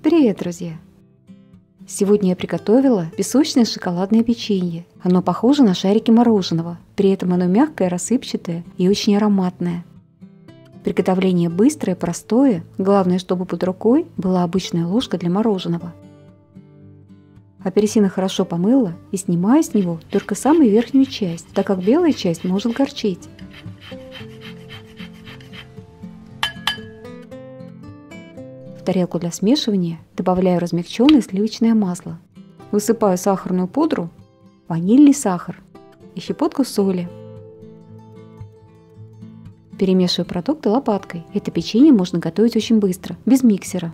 Привет, друзья! Сегодня я приготовила песочное шоколадное печенье. Оно похоже на шарики мороженого, при этом оно мягкое, рассыпчатое и очень ароматное. Приготовление быстрое, простое, главное, чтобы под рукой была обычная ложка для мороженого. Апельсины хорошо помыла и снимаю с него только самую верхнюю часть, так как белая часть может горчить. Тарелку для смешивания добавляю размягченное сливочное масло. Высыпаю сахарную пудру, ванильный сахар и щепотку соли. Перемешиваю продукты лопаткой. Это печенье можно готовить очень быстро, без миксера.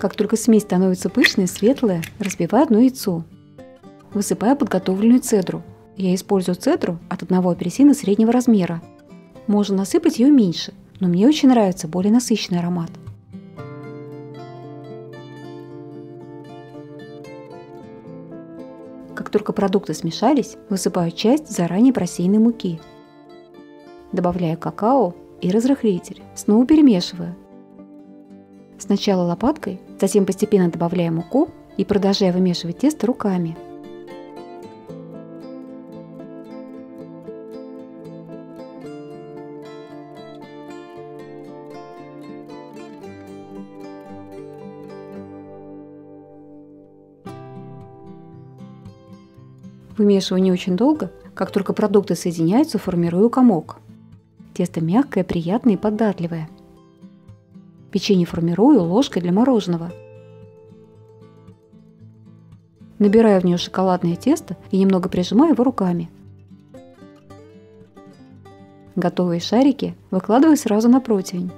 Как только смесь становится пышной, светлая, разбиваю одно яйцо. Высыпаю подготовленную цедру, я использую цедру от одного апельсина среднего размера. Можно насыпать ее меньше, но мне очень нравится более насыщенный аромат. Как только продукты смешались, высыпаю часть заранее просеянной муки. Добавляю какао и разрыхлитель. Снова перемешиваю. Сначала лопаткой, затем постепенно добавляю муку и продолжаю вымешивать тесто руками – Вымешиваю не очень долго, как только продукты соединяются, формирую комок. Тесто мягкое, приятное и податливое. Печенье формирую ложкой для мороженого. Набираю в нее шоколадное тесто и немного прижимаю его руками. Готовые шарики выкладываю сразу на противень.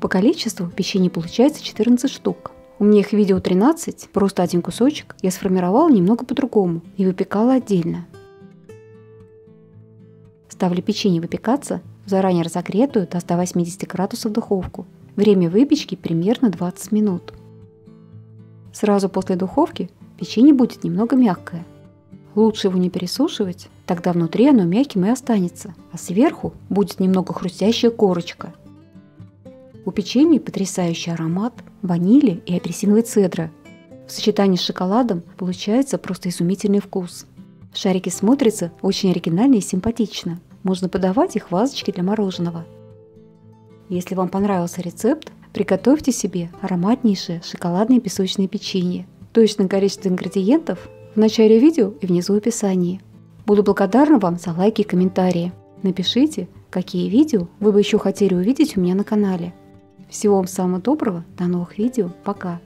По количеству печенье получается 14 штук. У меня их видео 13, просто один кусочек, я сформировала немного по-другому и выпекала отдельно. Ставлю печенье выпекаться в заранее разогретую до 180 градусов духовку. Время выпечки примерно 20 минут. Сразу после духовки печенье будет немного мягкое. Лучше его не пересушивать, тогда внутри оно мягким и останется, а сверху будет немного хрустящая корочка – у печенья потрясающий аромат ванили и апельсиновой цедры. В сочетании с шоколадом получается просто изумительный вкус. Шарики смотрятся очень оригинально и симпатично. Можно подавать их в вазочке для мороженого. Если вам понравился рецепт, приготовьте себе ароматнейшее шоколадное песочное печенье. Точное количество ингредиентов в начале видео и внизу в описании. Буду благодарна вам за лайки и комментарии. Напишите, какие видео вы бы еще хотели увидеть у меня на канале. Всего вам самого доброго, до новых видео, пока!